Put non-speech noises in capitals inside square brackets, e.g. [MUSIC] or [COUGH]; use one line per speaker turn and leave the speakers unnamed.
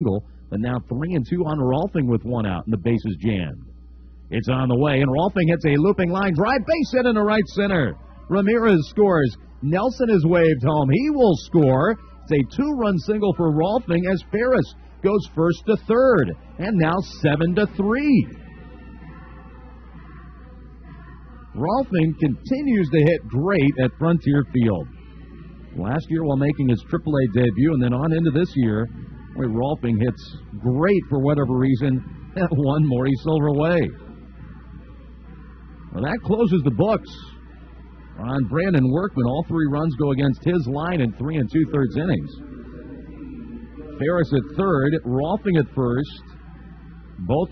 single, but now three and two on Rohlfing with one out and the bases jammed. It's on the way, and Rohlfing hits a looping line drive, base hit into right center. Ramirez scores. Nelson is waved home. He will score. It's a two-run single for Rohlfing as Ferris goes first to third, and now seven to three. Rohlfing continues to hit great at Frontier Field. Last year, while making his AAA debut, and then on into this year, boy, Rohlfing hits great for whatever reason. That [LAUGHS] one Morty Silver way. Well, that closes the books on Brandon Workman. All three runs go against his line in three and two thirds innings. Ferris at third, Rohlfing at first, both.